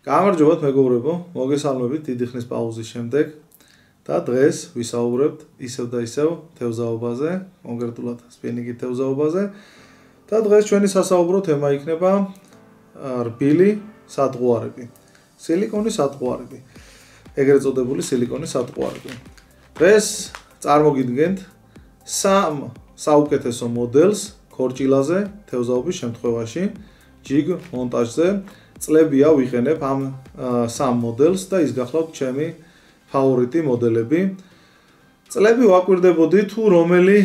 გამარჯობათ მეგობრებო, მოგესალმებით დიდი ხნის პაუზის შემდეგ და დღეს ვისაუბრებთ ისევ და ისევ თევზაობაზე, კონკრეტულად სპინინგი თევზაობაზე. და დღეს ჩვენი სასაუბრო თემა იქნება რბილი სატყუარები. სილიკონის სატყუარები. ეგრეთ წოდებული სილიკონის სატყუარები. დღეს წარმოგიდგენთ სამ საუკეთესო მოდელს ქორჭილაზე თევზაობის შემთხვევაში ჯიგ მონტაჟზე. წლებია ვიყენებ ამ სამ მოდელს და ის გახლავთ ჩემი ფავორიტი მოდელები. წლები ვაკვირდებოდი თუ რომელი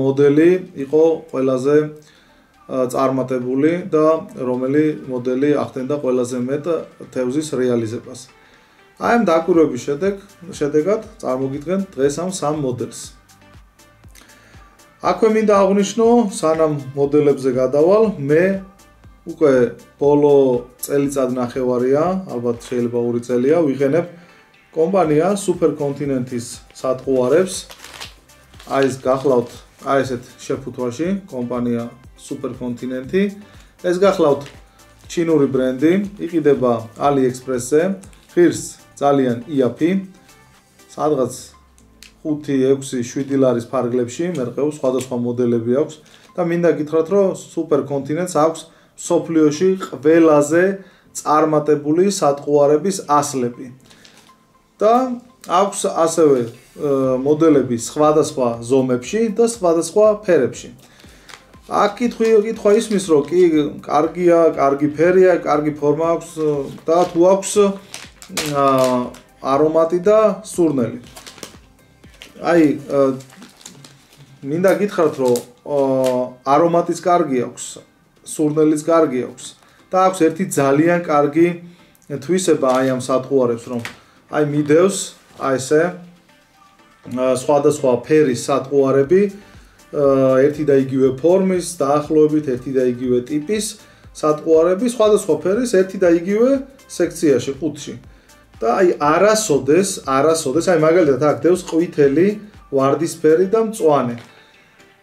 მოდელი იყო ყველაზე წარმატებული და რომელი მოდელი ახდენდა ყველაზე მეტ თევზის რეალიზებას. აი ამ დაკვირვების შედეგ შედეგად წარმოგიდგენ დღეს ამ სამ მოდელს. აქვე მინდა აღვნიშნო, სანამ მოდელებზე გადავალ, მე უკვე ბოლო წელიწად ნახევარია, ალბათ შეიძლება 2 წელია, ვიღენებ კომპანია Super Continent-ის სატყუარებს. აი ეს გახლავთ, აი ესეთ შეფუთვაში, კომპანია Super Continent-ი. ეს გახლავთ ჩინური ბრენდი, იყიდება AliExpress-ზე. ღირს ძალიან იაფი. სადღაც 5, 6, 7 ლარის ფარგლებში, მე რყევ სხვადასხვა მოდელები აქვს და მინდა გითხრათ, რომ Super Continent-ს აქვს სოფლიოში ყველაზე წარმატებული სატყუარების ასლები. და აქვს ასევე მოდელები სხვადასხვა ზომებში და სხვადასხვა ფერებში. აქ კითხვი კითხვა ისმის, რომ კი კარგია, კარგი ფერია, კარგი ფორმა აქვს და თუ აქვს არომატი და სურნელი. აი მინდა გითხრათ, რომ არომატის კარგი აქვს, სურნელიც კარგი აქვს. და აქვს ერთი ძალიან კარგი თვისება აი ამ სატყუარებს რომ აი მიდევს აი ესე სხვადასხვა ფერის სატყუარები ერთი და იგივე ფორმის დაახლოებით ერთი და იგივე ტიპის სატყუარები სხვადასხვა ფერის ერთი და იგივე სექციაში ყუთში. და აი არასოდეს არასოდეს აი მაგალითად აქ დევს ყვითელი ვარდისფერი და მწვანე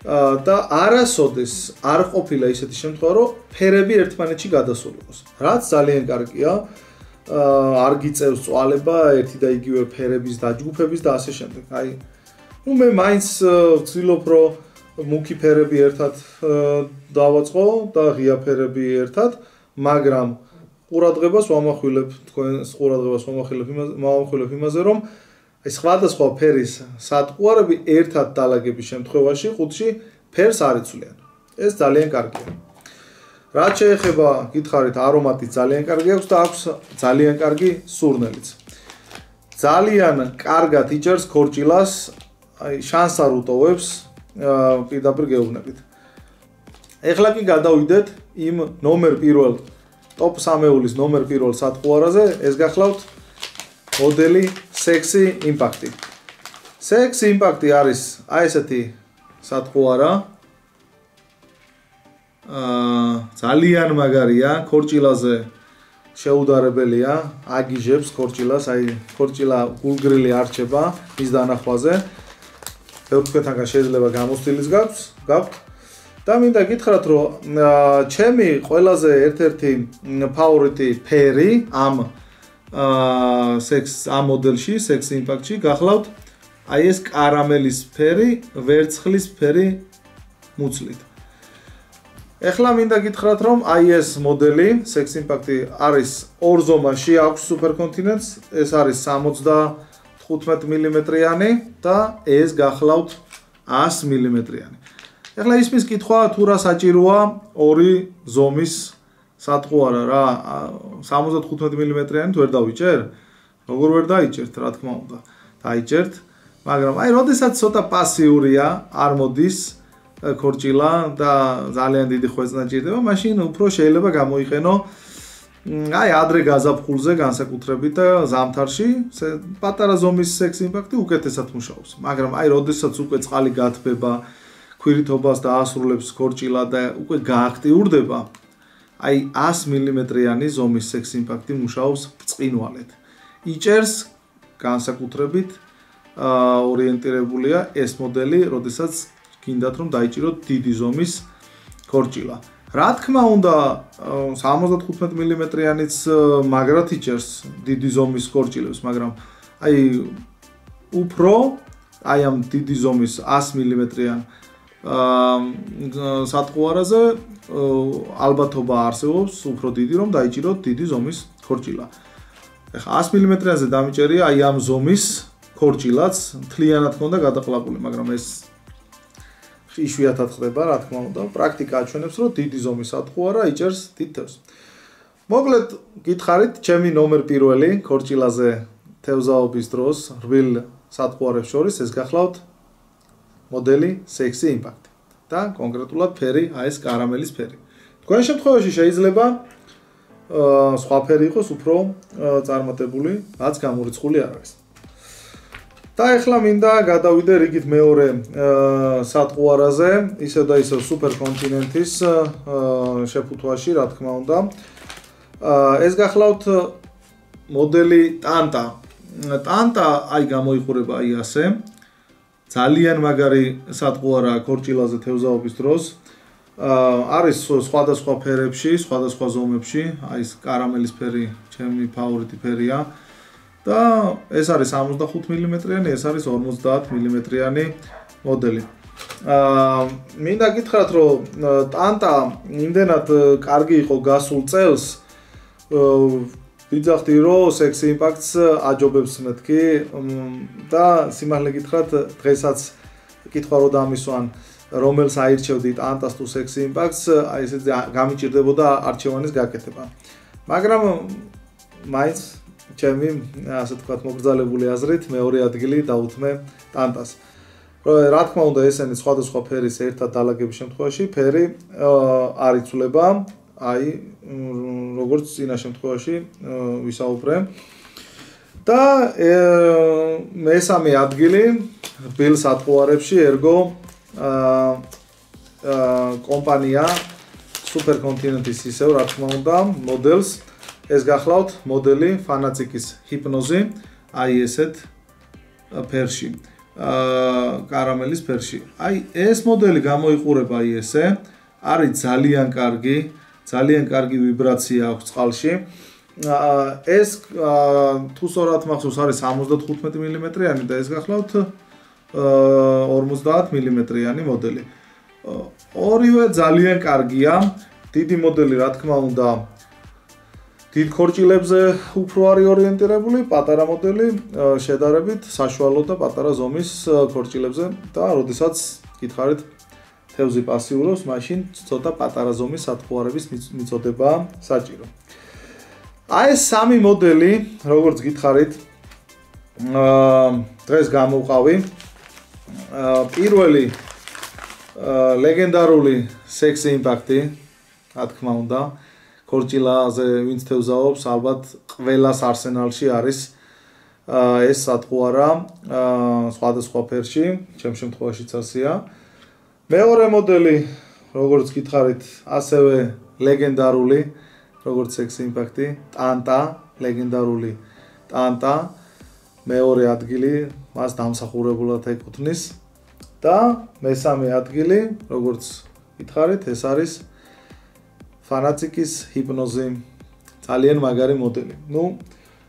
და არასოდეს არ ყოფილა ისეთი შემთხვევა, რომ ფერები ერთმანეთში გადასულიყოს. რაც ძალიან კარგია. არ გიწევს წვალება ერთი და იგივე ფერების დაჯგუფების და ასე შემდეგ. აი, ну მე მაინც ვცდილობ, რომ მუქი ფერები ერთად დავაწყო და ღია ფერები ერთად, მაგრამ ყურადღებას ვამახვილებ თქვენს ყურადღებას ვამახვილებ იმაზე, ვამახვილებ იმაზე, რომ სხვადასხვა ფერის სატყუარები ერთად დალაგების შემთხვევაში ხუთში ფერს არ იცვლიან. ეს ძალიან კარგია. რაც შეეხება, გითხარით, არომატი ძალიან კარგი აქვს და აქვს ძალიან კარგი სურნელიც. ძალიან კარგად იჭერს ქორჭილას, აი შანს არ უტოვებს პირდაპირ გეუბნებით. ეხლა კი გადავიდეთ იმ ნომერ პირველ ტოპ 3-ულის ნომერ პირველ სატყუარაზე, ეს გახლავთ მოდელი Sexy Impact. Sexy Impact არის აი ესეთი სატყუარა. აა ძალიან მაგარია, ქორჭილაზე შეუდარებელია, აგიჟებს ქორჭილას, აი ქორჭილა გულგრილი არჩება მის დანახვაზე. თქვენთანგან შეიძლება გამოსtildeის გაქვს, გაქვთ. და მინდა გითხრათ, რომ ჩემი ყველაზე ერთ-ერთი ფავორიტი ფერი ამ აა სექს ამ მოდელში, სექს იმპაქტში გახლავთ აი ეს კარამელის ფერი, ვერცხლის ფერი მუცლით. ეხლა მინდა გითხრათ, რომ აი ეს მოდელი, სექს იმპაქტი არის ორ ზომაში, აქვს სუპერკონტინენტს, ეს არის 75 მმ-იანი და ეს გახლავთ 100 მმ-იანი. ეხლა ისმის კითხვა თუ რა საჭიროა ორი ზომის სატყუარა რა 75 მმ-იანი თუ ვერ დავიჭერ? როგორ ვერ დაიჭერთ, რა თქმა უნდა. დაიჭერთ, მაგრამ აი, როდესაც ცოტა პასიურია, არ მოდის ქორჭილა და ძალიან დიდი ხვეწნა ჭირდება, მაშინ უფრო შეიძლება გამოიყენო აი, ადრე გაზაფხულზე განსაკუთრებით და ზამთარში პატარა ზომის სექს იმპაქტი უკეთესად მუშაობს. მაგრამ აი, როდესაც უკვე წყალი გათბება, ქვირითობას დაასრულებს ქორჭილა და უკვე გააქტიურდება, აი 100 მმ-იანი ზომის sex impact-ი მუშაობს წინვალეთ. იჭერს განსაკუთრებით აა ორიენტირებულია ეს მოდელი, როდესაც გინდათ რომ დაიჭიროთ დიდი ზომის ქორჭილა. რა თქმა უნდა 75 მმ-იანიც მაგრად იჭერს დიდი ზომის კორჭილებს, მაგრამ აი უფრო აი ამ დიდი ზომის 100 მმ-იან სატყუარაზე ალბათობა არსებობს უფრო დიდი რომ დაიჭიროთ დიდი ზომის ქორჭილა. ეხლა 100 მმ-ზე დამიჭერია აი ამ ზომის ქორჭილაც თლიანად ქონდა გადაყლაპული, მაგრამ ეს იშვიათად ხდება, რა თქმა უნდა. პრაქტიკა აჩვენებს, რომ დიდი ზომის სატყუარა იჭერს დიდ თევზს. მოკლედ, გითხარით, ჩემი ნომერ პირველი ქორჭილაზე თევზაობის დროს რბილ სატყუარებს შორის ეს გახლავთ მოდელი სექსი იმპაქტი და კონკრეტულად ფერი, აი ეს კარამელის ფერი. თქვენ შემთხვევაში შეიძლება აა სხვა ფერი იყოს უფრო წარმატებული, რაც გამორიცხული არ არის. და ეხლა მინდა გადავიდე რიგით მეორე სატყუარაზე, ისე და ისე სუპერკონტინენტის შეფუთვაში, რა თქმა უნდა. ეს გახლავთ მოდელი ტანტა. ტანტა აი გამოიყურება აი ასე. ძალიან მაგარი სატყუარა ქორჭილაზე თევზაობის დროს. არის სხვადასხვა ფერებში, სხვადასხვა ზომებში, აი ეს კარამელის ფერი ჩემი ფავორიტი ფერია. და ეს არის 65 მმ-იანი, ეს არის 50 მმ-იანი მოდელი. აა მინდა გითხრათ, რომ ტანტა იმდენად კარგი იყო გასულ წელს ვიძახდი რომ Sexy Impact-ს აჯობებს მეთქი და სიმართლე გითხრათ დღესაც კითხვა რო დამისვან რომელს აირჩევდით Antas თუ Sexy Impact-ს აი ესე გამიჭirdებოდა არჩევანის გაკეთება. მაგრამ მაინც ჩემი ასე თქვათ მოგზალებული აზრით მეორე ადგილი დაუთმე Antas რა თქმა უნდა ესენი სხვადასხვა ფერის ერთად დალაგების შემთხვევაში ფერი არ იცვლება აი როგორც წინა შემთხვევაში ვისაუბრე. და მესამე ადგილი ბილს ატყუარებში ergo კომპანია სუპერკონტინენტის ისევ რა თქმა უნდა მოდელს. ეს გახლავთ მოდელი ფანატიკის ჰიპნოზი აი ესეთ ფერში. აა კარამელის ფერში. აი ეს მოდელი გამოიყურება აი ესე არის ძალიან კარგი. აა ძალიან კარგი ვიბრაცია აქვს წყალში. ეს თუ სწორად მახსოვს არის 75 მმ-იანი და ეს გახლავთ 50 მმ-იანი მოდელი. ორივე ძალიან კარგია. დიდი მოდელი, რა თქმა უნდა, დიდ ქორჭილებზე უფრო არის ორიენტირებული, პატარა მოდელი შედარებით საშუალო და პატარა ზომის ქორჭილებზე და როდესაც გითხარით თევზი პასიურობს, მაშინ ცოტა პატარა ზომის სათხოვარების მიწოდება საჭირო. აი ეს სამი მოდელი, როგორც გითხარით, აა დღეს გამოვყავი. აა პირველი აა ლეგენდარული Sex Impact-ი, რა თქმა უნდა, კორჭილაზე ვინც თევზაობს, ალბათ ყველას არსენალში არის აა ეს სათხოვარა აა სხვადასხვა ფერში, ჩემ შემთხვევაშიც ასეა. აა მეორე მოდელი, როგორც გითხარით, ასევე ლეგენდარული, როგორც Sex Impact-ი, Tanta, ლეგენდარული Tanta, მეორე ადგილი მას დამსახურებულად ეკუთვნის და მესამე ადგილი, როგორც გითხარით, ეს არის Fanatics Hypnosis ძალიან მაგარი მოდელი. ნუ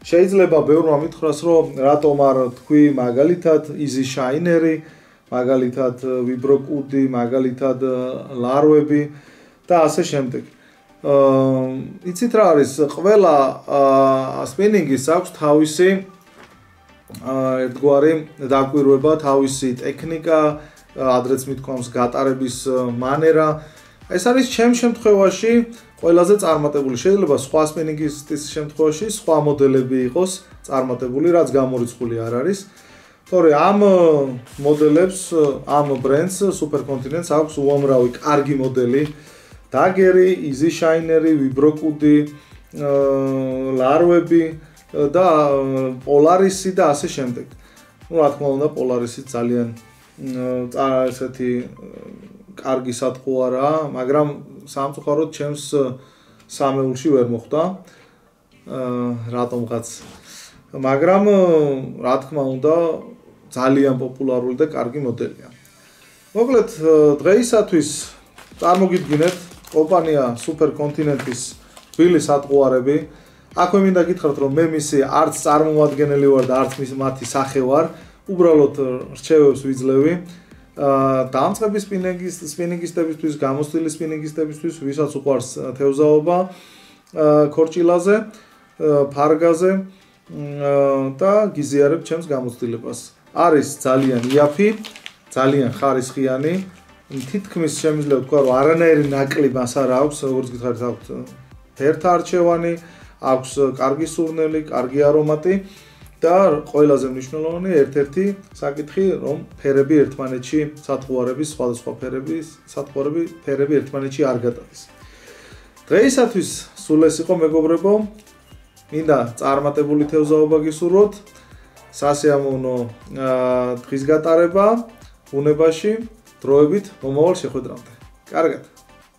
შეიძლება ბევრმა მითხრას, რომ რატომ არ თქვი მაგალითად Easy Shiner-ი მაგალითად ვიბროკუდი, მაგალითად ლარვები და ასე შემდეგ. აა იცით რა არის? ყველა სპინინგის აქვს თავისი აა ერთგვარი დაკვირვება, თავისი ტექნიკა, ადრეც მithქვამს გატარების მანერა. ეს არის ჩემ შემთხვევაში ყველაზე წარმატებული. შეიძლება სხვა სპინინგისტის შემთხვევაში სხვა მოდელები იყოს წარმატებული, რაც გამორიცხული არ არის. თორე ამ მოდელებს, ამ ბრენდს Super Continents აქვს უამრავი კარგი მოდელი. Dagger, Easy Shiner, Vibrocudi, ლარვები და Polaris და ასე შემდეგ. ну, რა თქმა უნდა, Polaris ძალიან ესეთი კარგი სათხოვარაა, მაგრამ სამწუხაროდ ჩემს სამეულში ვერ მოხვდა. აა რატომღაც მაგრამ რა თქმა უნდა ძალიან პოპულარული და კარგი მოდელია. მოკლედ დღეისათვის წარმოგიდგინეთ კომპანია Super Continent-ის თბილი სატყუარები. აქვე მინდა გითხრათ, რომ მე მისი არც წარმომადგენელი ვარ და არც მათი სახე ვარ. უბრალოდ რჩევებს ვიძლევი. აა დამწყების სპინინგის სპინინგისტებისთვის, გამოსტილი სპინინგისტებისთვის, ვისაც უყვარს თევზაობა აა ქორჭილაზე, ფარგაზე და გიზიარებ ჩემს გამოცდილებას. არის ძალიან იაფი, ძალიან ხარისხიანი. თითქმის შემიძლია ვთქვა, რომ არანაირი ნაკლი მას არ აქვს, როგორც გითხარით, აქვს ფერთა არჩევანი, აქვს კარგი სურნელი, კარგი არომატი და ყველაზე მნიშვნელოვანი ერთ-ერთი საკითხი, რომ ფერები ერთმანეთში, სათხოვარების სხვადასხვა ფერების, სათხოვარები ფერები ერთმანეთში არ გადადის. დღეისათვის სულ ეს იყო მეგობრებო. მინდა წარმატებული თევზაობა გისურვოთ. სასიამოვნო დღის გატარება ბუნებაში დროებით მომავალ შეხვედრამდე. კარგად.